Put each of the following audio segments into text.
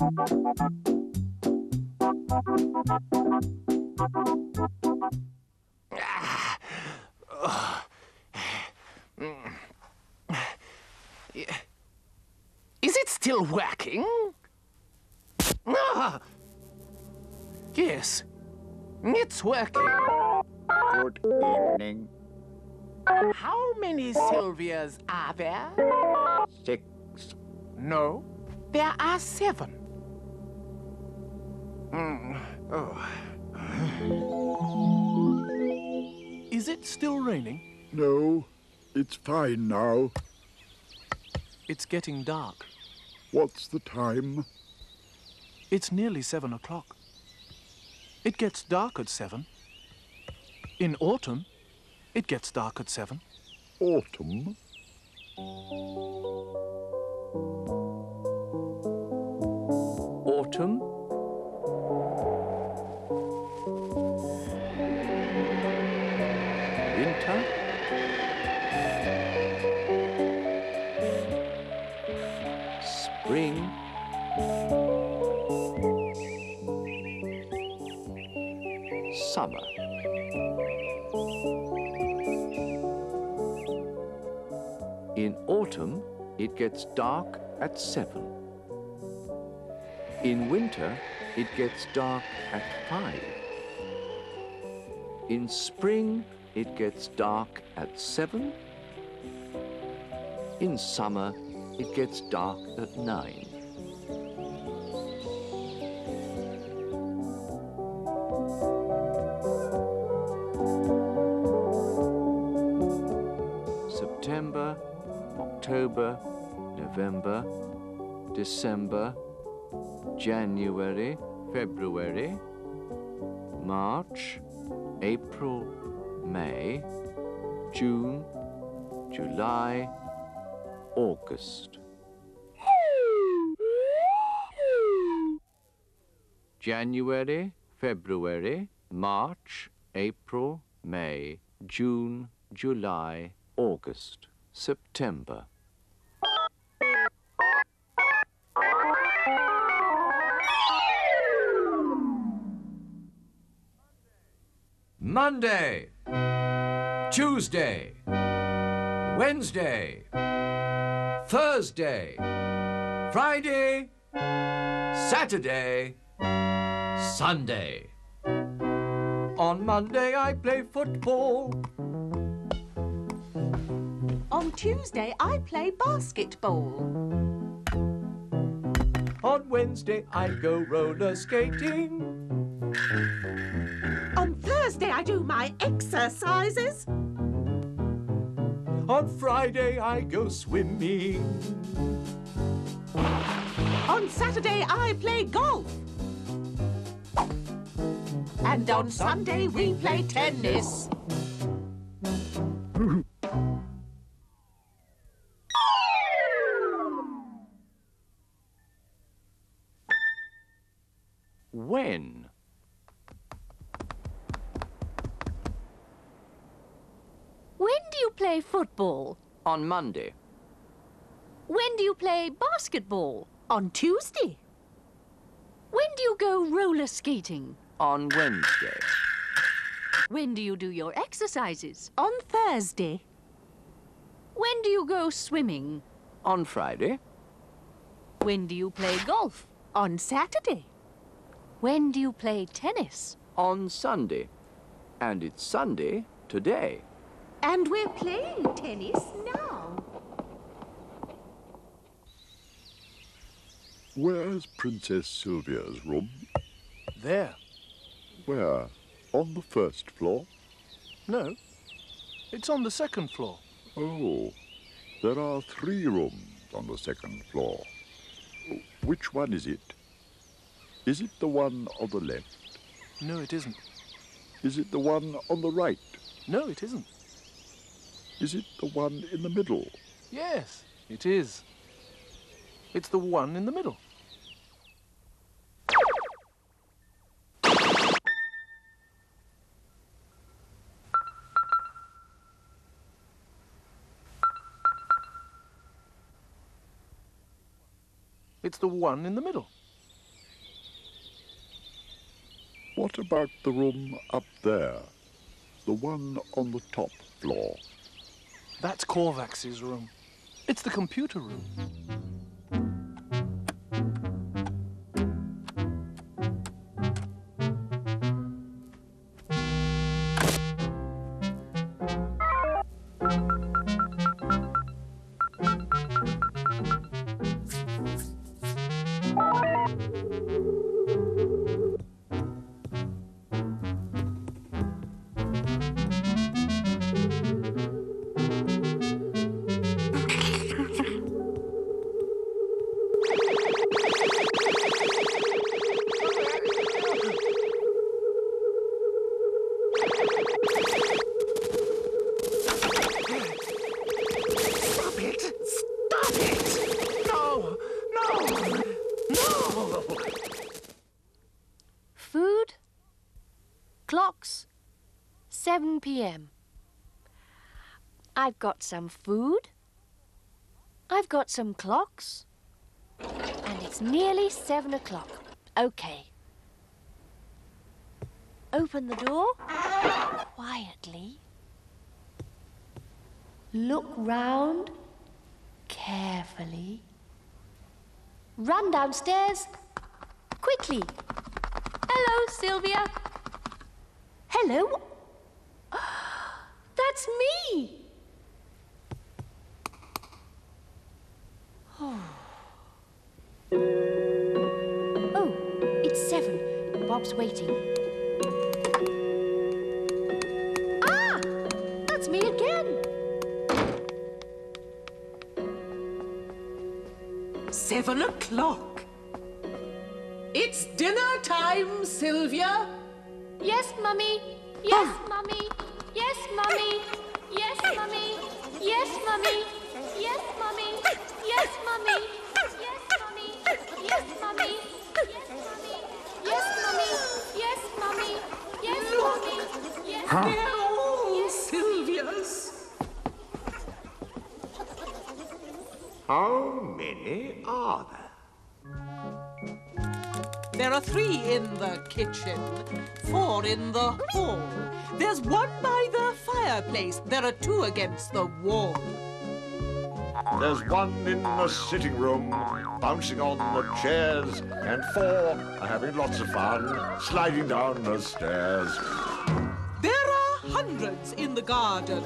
Is it still working? Ah! Yes, it's working. Good evening. How many Sylvias are there? Six. No, there are seven. Mm, oh. Is it still raining? No, it's fine now. It's getting dark. What's the time? It's nearly seven o'clock. It gets dark at seven. In autumn, it gets dark at seven. Autumn? Autumn. Winter. Spring. Summer. In autumn, it gets dark at seven. In winter, it gets dark at five. In spring, it gets dark at seven. In summer, it gets dark at nine. September, October, November, December, January, February, March, April, May, June, July, August. January, February, March, April, May, June, July, August, September. Monday, Tuesday, Wednesday, Thursday, Friday, Saturday, Sunday. On Monday I play football. On Tuesday, I play basketball. On Wednesday I go roller skating. On Thursday, I do my exercises. On Friday I go swimming. On Saturday, I play golf. And on Sunday, we play tennis. When do you play football? On Monday. When do you play basketball? On Tuesday, When do you go roller skating? On Wednesday. When do you do your exercises? on Thursday, When do you go swimming? On Friday. When do you play golf? on Saturday, When do you play tennis? On Sunday. And it's Sunday today. And we're playing tennis now. Where's Princess Sylvia's room? There. Where? On the first floor? No, it's on the second floor. Oh, there are three rooms on the second floor. Which one is it? Is it the one on the left? No, it isn't. Is it the one on the right? No, it isn't. Is it the one in the middle? Yes, it is. It's the one in the middle. It's the one in the middle. what about the room up there? The one on the top floor? That's Corvax's room. It's the computer room. 7 p.m. I've got some food. I've got some clocks. And it's nearly 7 o'clock. Okay. Open the door quietly. Look round carefully. Run downstairs quickly. Hello, Sylvia. Hello. Bob's waiting. Ah, that's me again. Seven o'clock. It's dinner time, Sylvia. Yes, mummy. Yes, mummy. Yes, mummy. Yes, mummy. Yes, mummy. Yes, mummy. Yes, mummy. Mummy. They're all Sylvia's. How many are there? There are three in the kitchen, four in the hall. There's one by the fireplace. There are two against the wall. There's one in the sitting room, bouncing on the chairs, and four are having lots of fun, sliding down the stairs. Hundreds in the garden,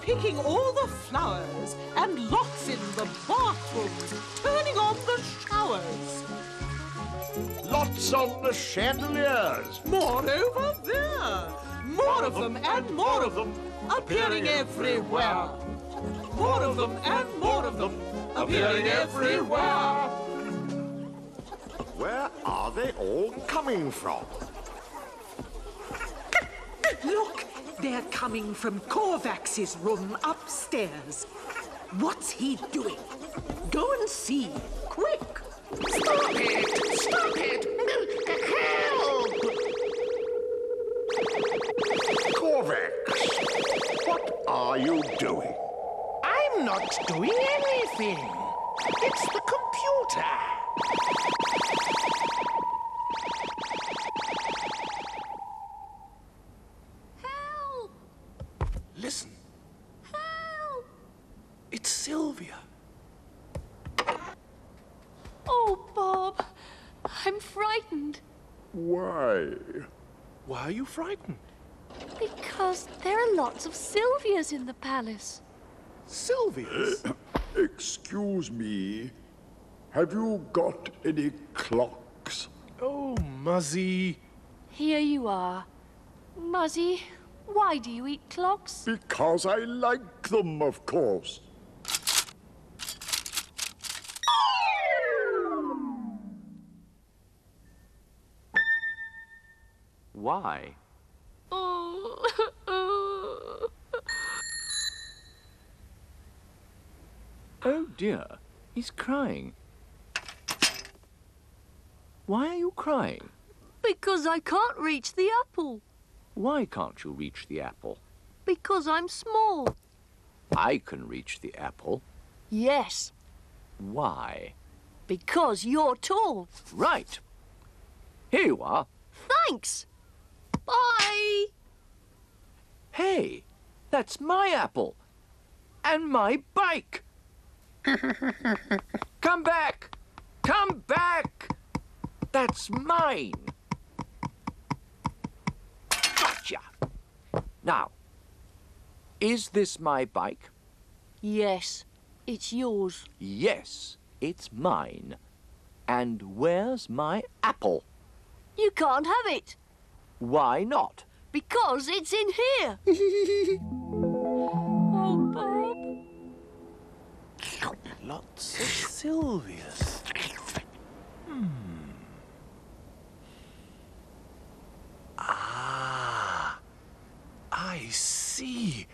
picking all the flowers, and lots in the bathrooms, turning on the showers. Lots on the chandeliers. More over there. More of them and more of them appearing everywhere. More of them and more of them appearing everywhere. Where are they all coming from? Look, they're coming from Corvax's room upstairs. What's he doing? Go and see, quick. Stop it! Stop it! Help! Corvax, what are you doing? I'm not doing anything. It's the computer. Help! Listen, Help! it's Sylvia. Oh, Bob, I'm frightened Why? Why are you frightened? because there are lots of Sylvias in the palace. Sylvia's? Excuse me. Have you got any clocks? oh, Muzzy. Here you are. Muzzy, why do you eat clocks? Because I like them, of course. Why? Oh. Oh dear, he's crying. Why are you crying? because I can't reach the apple. Why can't you reach the apple? Because I'm small. I can reach the apple. Yes, Why? because you're tall. Right. Here you are. Thanks. Bye! Hey, that's my apple. And my bike. Come back! Come back! That's mine. Gotcha! Now, is this my bike? Yes, it's yours. Yes, it's mine. And where's my apple? You can't have it Why not? because it's in here. oh, Bob. Lots of Sylvias. Hmm. Ah, I see.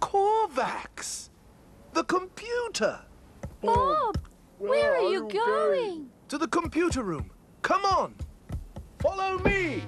Corvax, the computer. Bob, where are you going? To the computer room. Come on. Follow me!